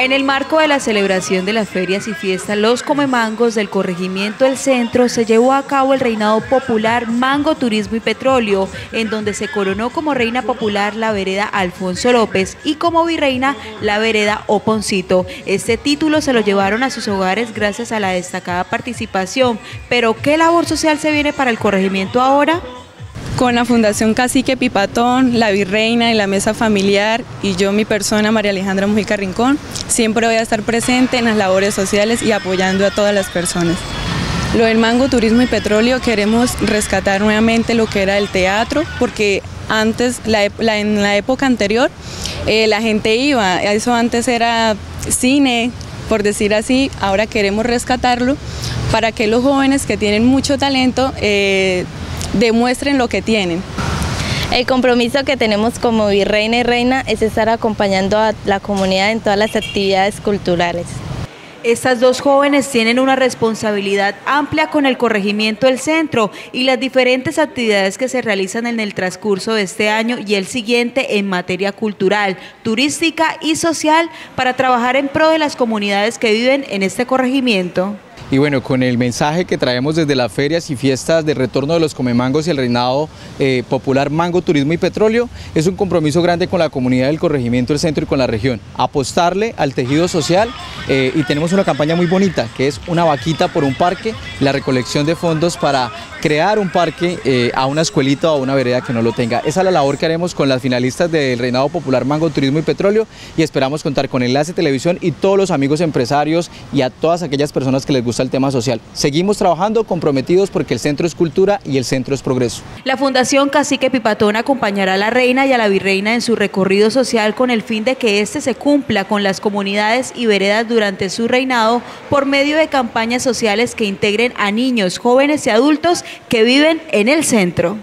En el marco de la celebración de las ferias y fiestas Los Comemangos del corregimiento El Centro, se llevó a cabo el reinado popular Mango Turismo y Petróleo, en donde se coronó como reina popular la vereda Alfonso López y como virreina la vereda Oponcito. Este título se lo llevaron a sus hogares gracias a la destacada participación. Pero, ¿qué labor social se viene para el corregimiento ahora? Con la Fundación Cacique Pipatón, la Virreina y la Mesa Familiar y yo, mi persona, María Alejandra Mujica Rincón, siempre voy a estar presente en las labores sociales y apoyando a todas las personas. Lo del Mango Turismo y Petróleo queremos rescatar nuevamente lo que era el teatro, porque antes, en la época anterior, eh, la gente iba, eso antes era cine, por decir así, ahora queremos rescatarlo para que los jóvenes que tienen mucho talento eh, demuestren lo que tienen. El compromiso que tenemos como virreina y reina es estar acompañando a la comunidad en todas las actividades culturales. Estas dos jóvenes tienen una responsabilidad amplia con el corregimiento del centro y las diferentes actividades que se realizan en el transcurso de este año y el siguiente en materia cultural, turística y social para trabajar en pro de las comunidades que viven en este corregimiento. Y bueno, con el mensaje que traemos desde las ferias y fiestas de retorno de los comemangos y el reinado eh, popular Mango, Turismo y Petróleo, es un compromiso grande con la comunidad del corregimiento del centro y con la región. Apostarle al tejido social eh, y tenemos una campaña muy bonita que es una vaquita por un parque, la recolección de fondos para crear un parque eh, a una escuelita o a una vereda que no lo tenga. Esa es la labor que haremos con las finalistas del Reinado Popular Mango, Turismo y Petróleo y esperamos contar con Enlace Televisión y todos los amigos empresarios y a todas aquellas personas que les gusta el tema social. Seguimos trabajando comprometidos porque el centro es cultura y el centro es progreso. La Fundación Cacique Pipatón acompañará a la reina y a la virreina en su recorrido social con el fin de que éste se cumpla con las comunidades y veredas durante su reinado por medio de campañas sociales que integren a niños, jóvenes y adultos que viven en el centro.